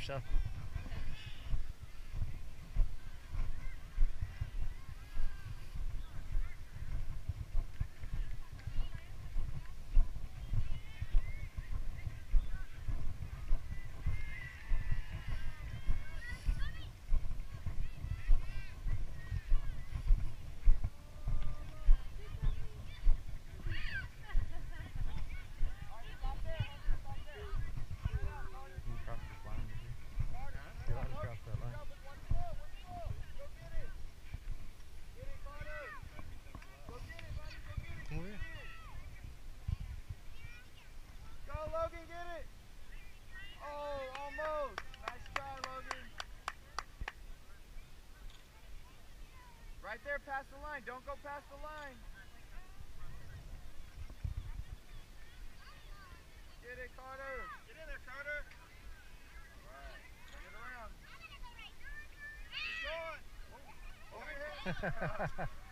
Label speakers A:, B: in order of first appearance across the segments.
A: stuff. Right there past the line. Don't go past the line. Get it, Carter. Get in there, Carter. Right. Bring it around. Keep going. Over here.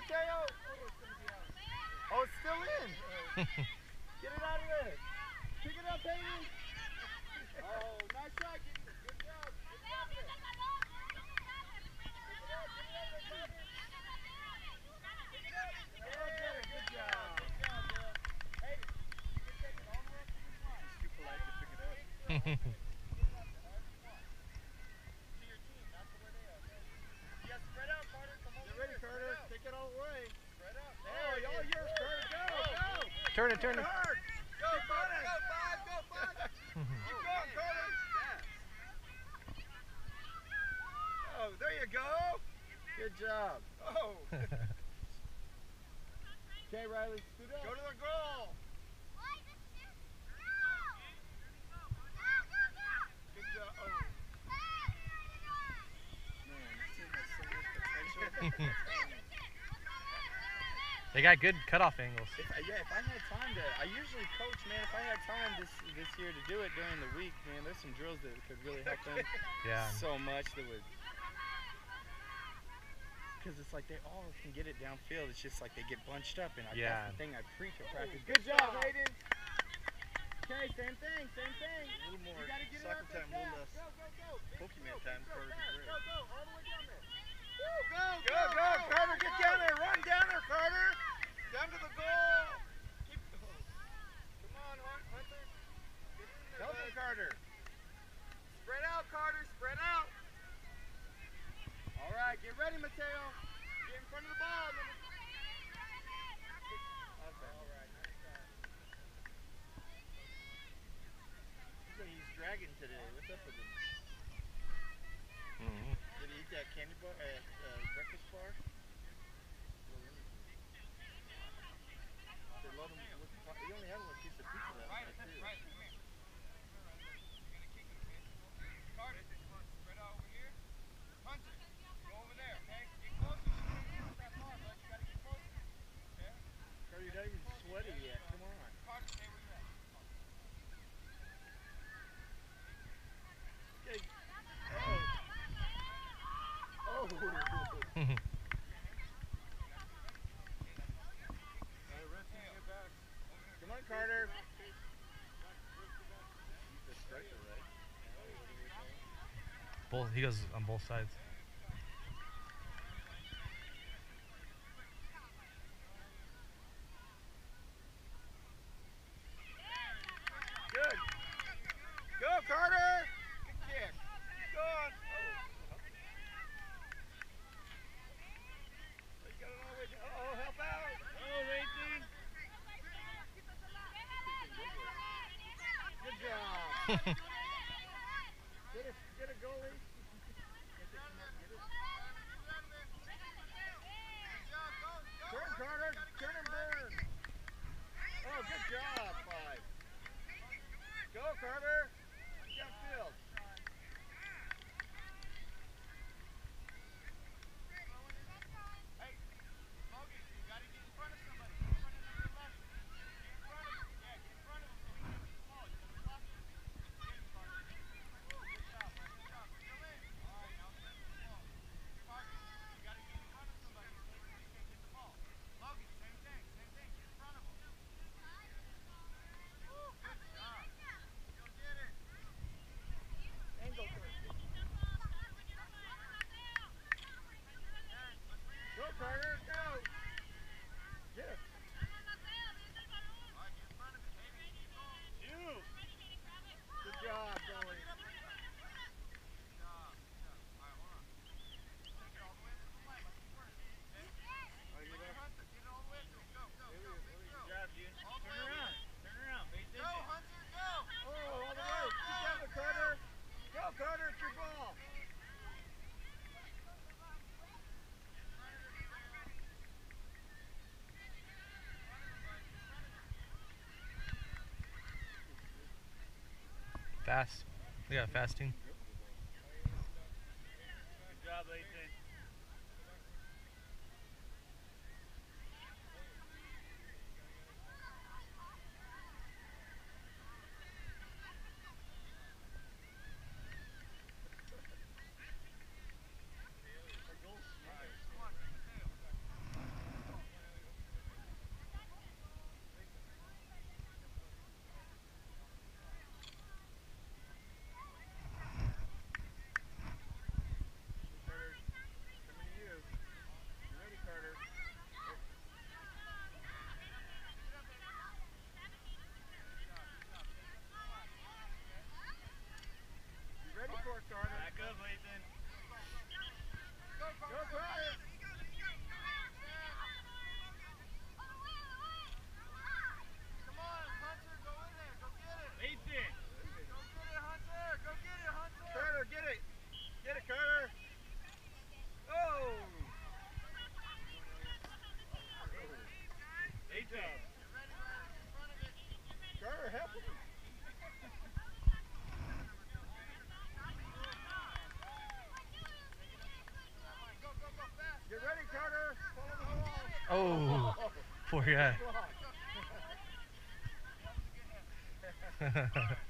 A: it, Dale. Oh, it's still in. Get it out of there. Pick it up, Hayden. Oh, nice try, Good Hehehe
B: turn it, turn it.
A: Oh, there you go. Good job. Oh. okay, Riley, scoot up. Go to the goal. Good job. Oh. Man,
B: they got good cutoff angles.
A: If yeah, if I had time to, I usually coach, man. If I had time this this year to do it during the week, man, there's some drills that could really help them
B: Yeah.
A: so much that would. Because it's like they all can get it downfield. It's just like they get bunched up, and I,
B: Yeah.
A: that's the thing I preach at practice. Good job, Hayden. Okay, same thing, same thing.
C: A little more
A: You get
C: soccer
A: up
C: time, a little less
A: Go, go, go.
C: Pokemon
A: go,
C: time,
A: go,
C: Carter,
A: fast.
C: great.
A: Go, go, all the way down there. Woo, go, go, go, Carter, get down there. Run down there, Carter. Down to the goal. Keep going. Come on, Hunter. Get in there, Help him, Carter. Spread out, Carter. Spread out. All right, get ready, Mateo. Get in front of the ball. Okay. All right.
C: He's dragging today. What's up with him?
B: Mhm.
C: Did he eat that candy bar, uh, uh, breakfast bar? They load him with, he only had one piece of pizza last night too.
A: Carter, spread out over here. Hunter, go over there, okay? Get closer. Not that far, bud. You gotta get closer. Okay?
C: Carter, you're not even sweaty yet. Come on.
A: Come on, Carter.
B: Both. He goes on both sides. Fast. They got fasting.
C: Good job, Layton. poor guy.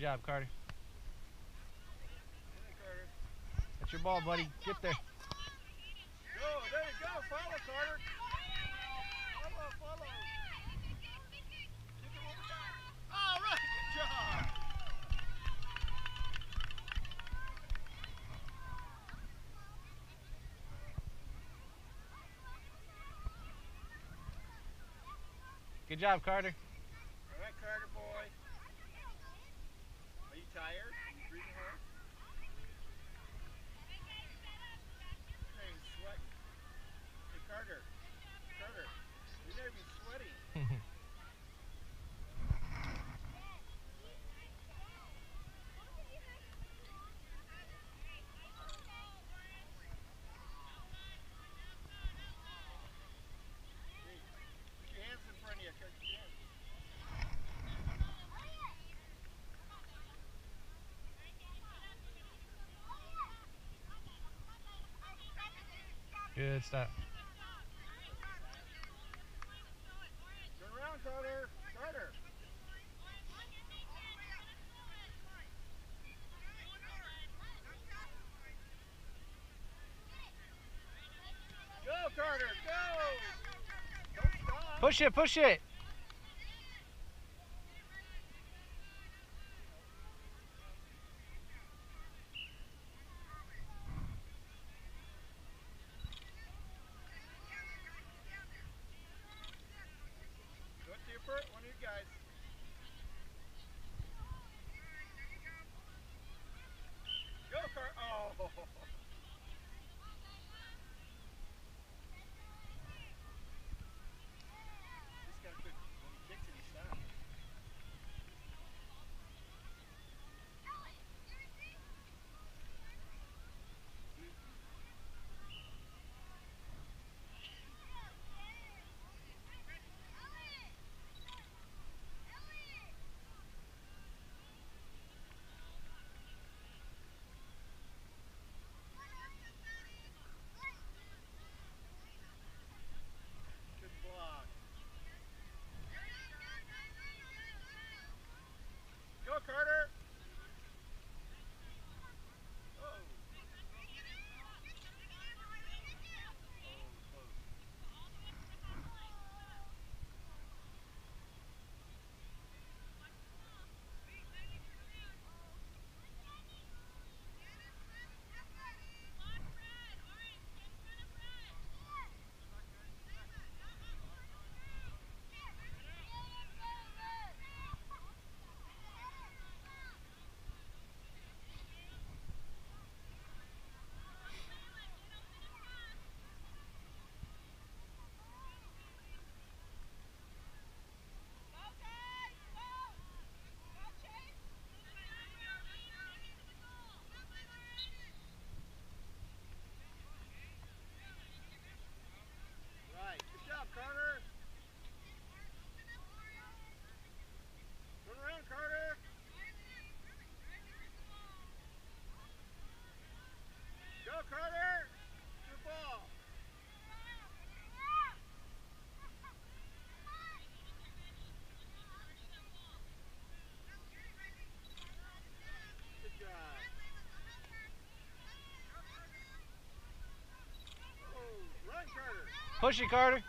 C: job, Carter.
D: That's
B: your ball, buddy. Get there.
D: Go, there you go. Follow, Carter. Follow, follow. All right, good job.
B: Good job, Carter. Good stop.
D: Turn around, Carter. Carter. Go, Carter, go!
B: Push it, push it! Push it, Carter.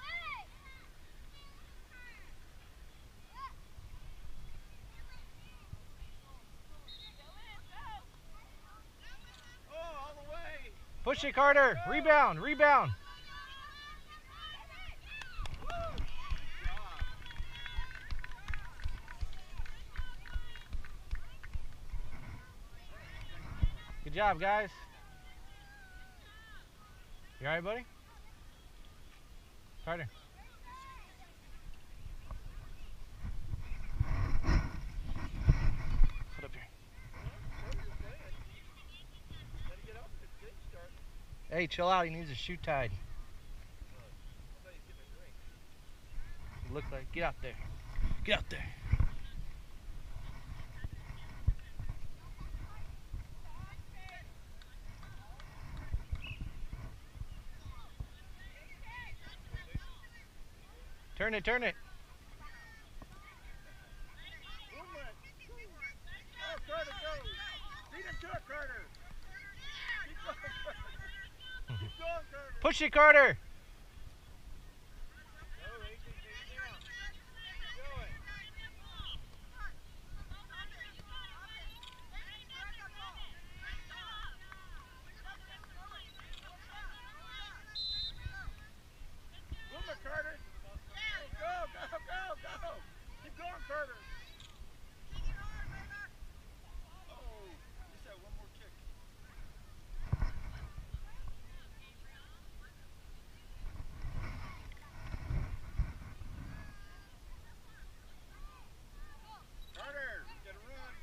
C: All.
B: Push it, Carter. Rebound, rebound.
C: Good job.
B: Guys. You alright, buddy? Carter. Up here.
C: Gotta get up. It's good start.
B: Hey, chill out. He needs a shoe tied.
C: I thought he's getting a drink.
B: Look like. Get out there. Get out there. Turn it, turn it.
C: Movement. Oh, Carter, go. Beat him to it, Carter. Keep going, Carter. Keep going, Carter.
B: Push it, Carter.
C: Go, AJ, take it down. Keep going. Movement, Carter. Go, go, go, go. Keep going, Carter. Oh, just that one more kick. Carter, get a run.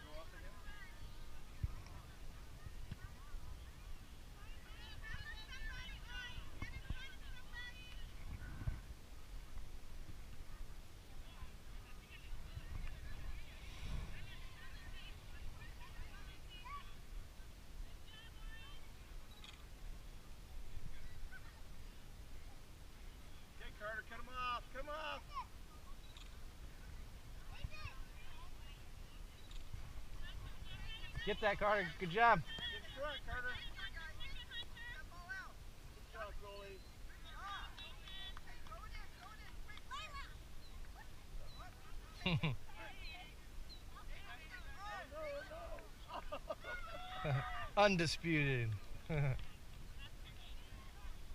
C: Go off again. Okay, Carter, cut him off. Come off.
B: Get that, Carter. Good job.
C: Carter. Good no, no.
B: Undisputed.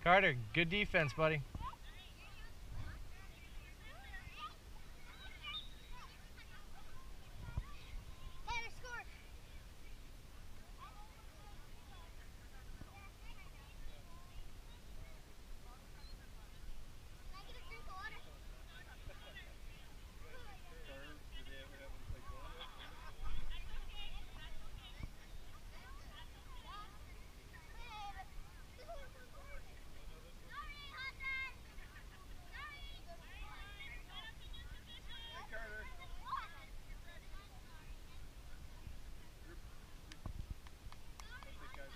B: Carter, good defense, buddy.
C: Carter, did they ever have him play goalie? Hey, Carter. That's it, guys.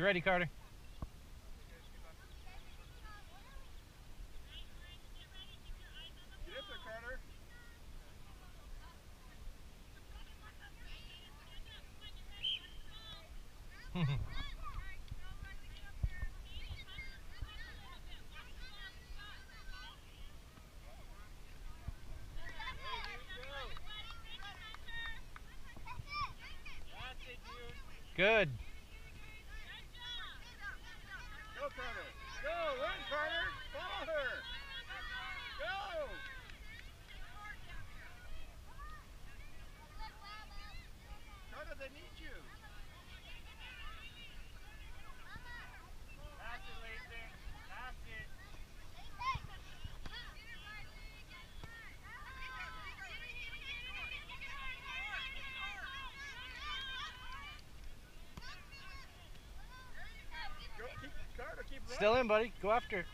B: Be ready, Carter.
C: Get up there, Carter.
B: Good.
C: Go, Carter. Go, run, Carter. Follow her. Go. Carter, they need you. Pass it, Lathan. Pass it. Go, keep, Carter, keep running.
B: Still in, buddy. Go after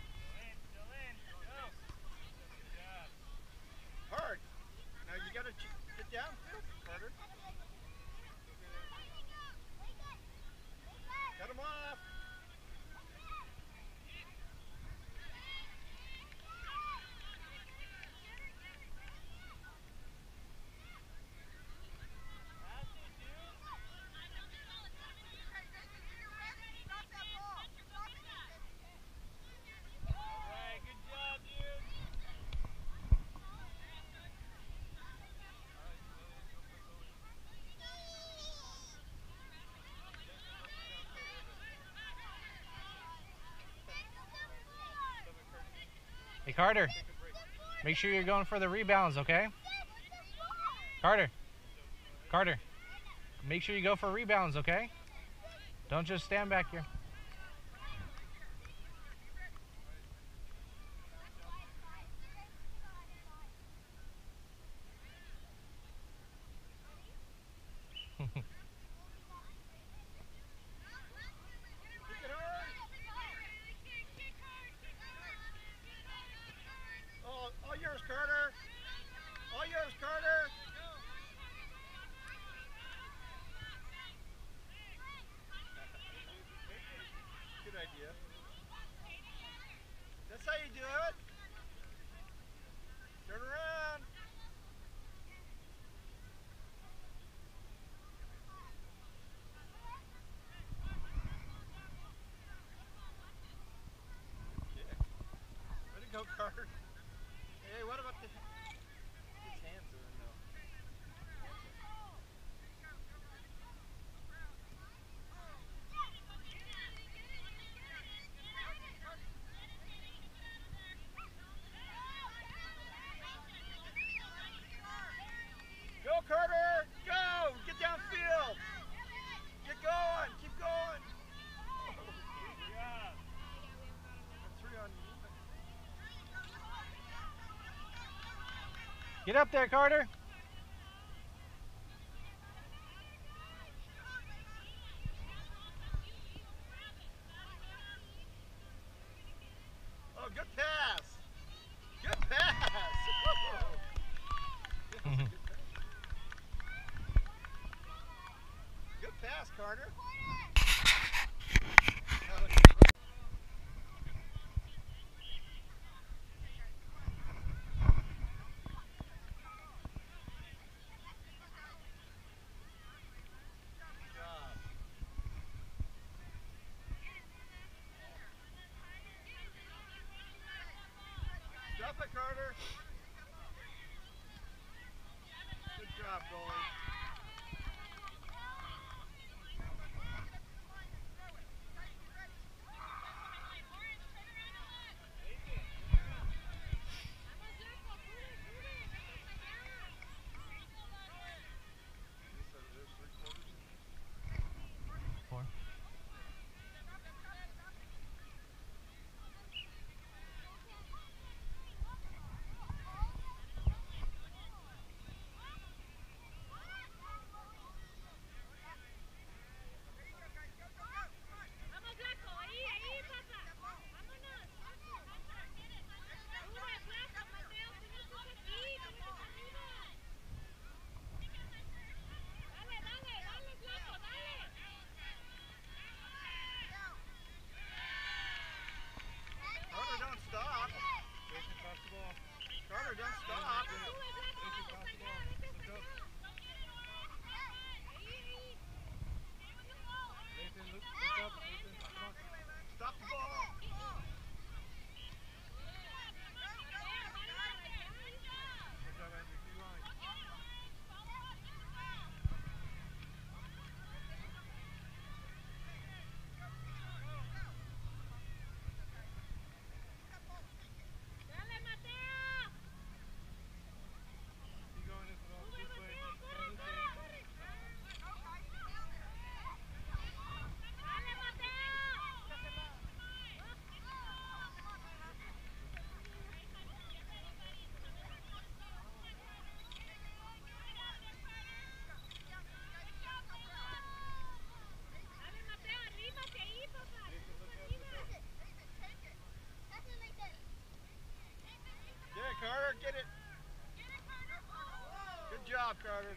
C: Carter,
B: make sure you're going for the rebounds, okay? Carter, Carter, make sure you go for rebounds, okay? Don't just stand back here.
C: card. Get
B: up there, Carter.
C: Stop it, Carter. Good job, goalie. Carter,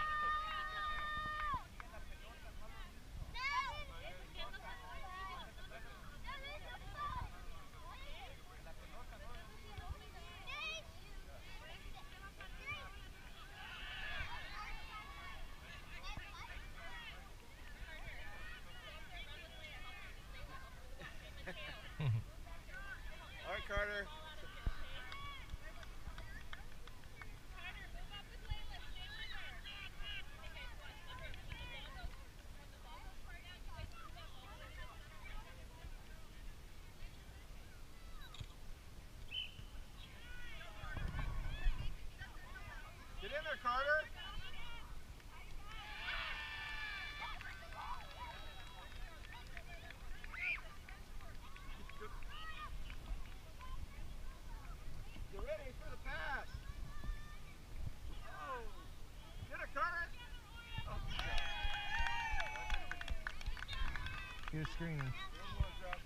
C: he was screening.
E: One more drop.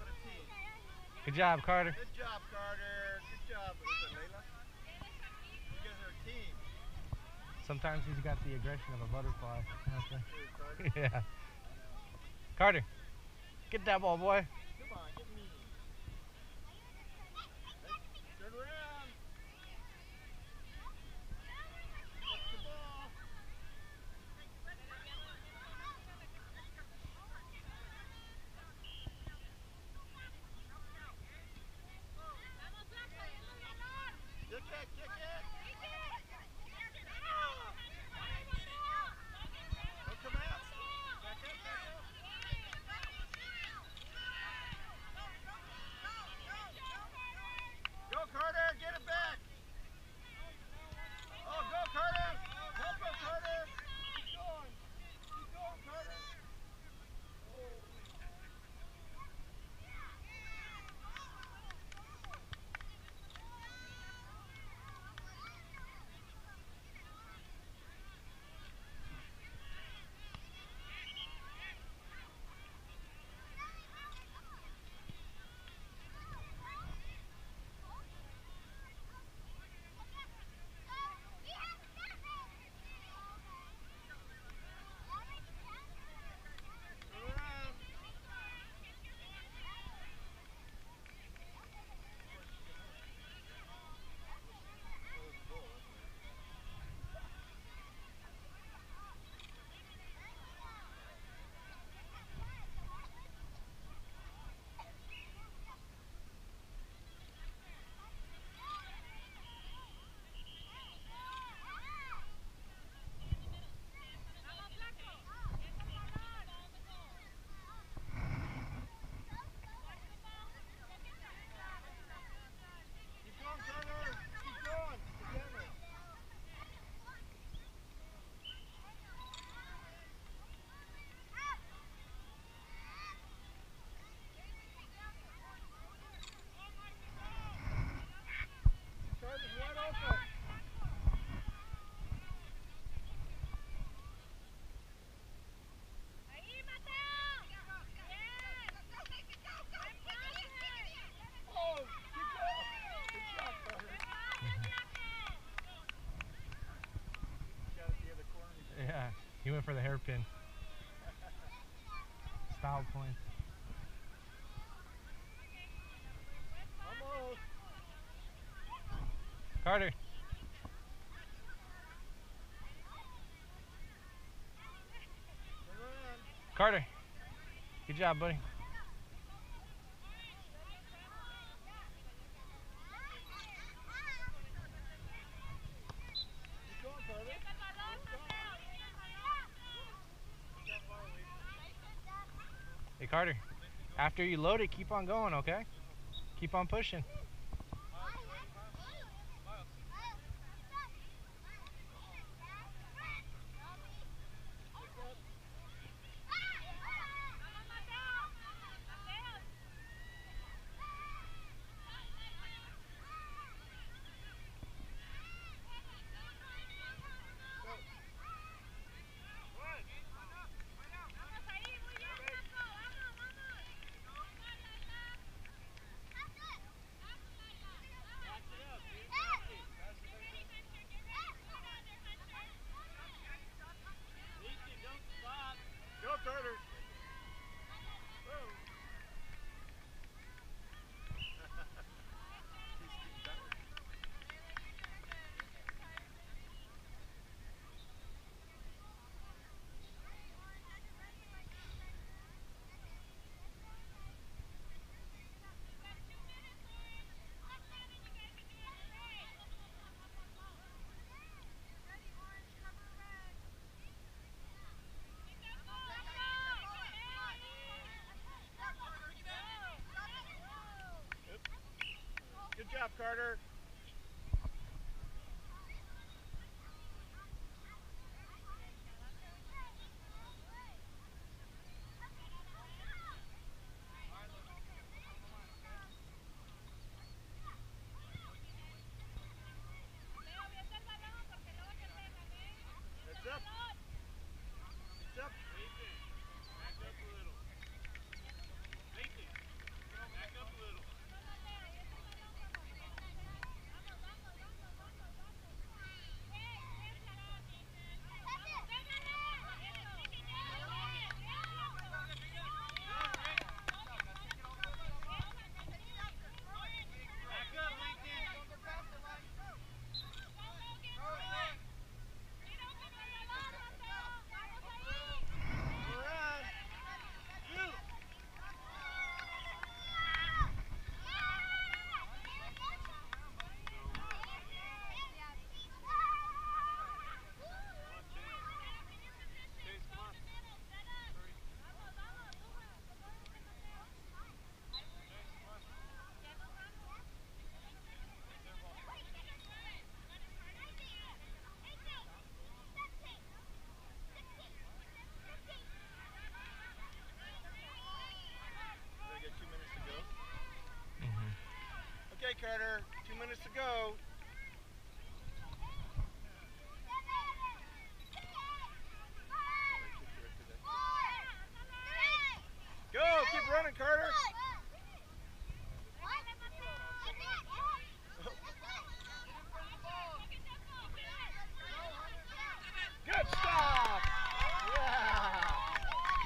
E: What a team.
C: Good job, Carter.
E: Good job, Carter. Good job. Layla? You guys are a team.
C: Sometimes he's got the aggression of a butterfly. Yeah. Carter, get that ball, boy. For the hairpin. Style
E: point.
C: Carter, Carter. Good job, buddy.
E: Keep going, Carter.
C: Hey, Carter. After you load it, keep on going, okay? Keep on pushing. Carter.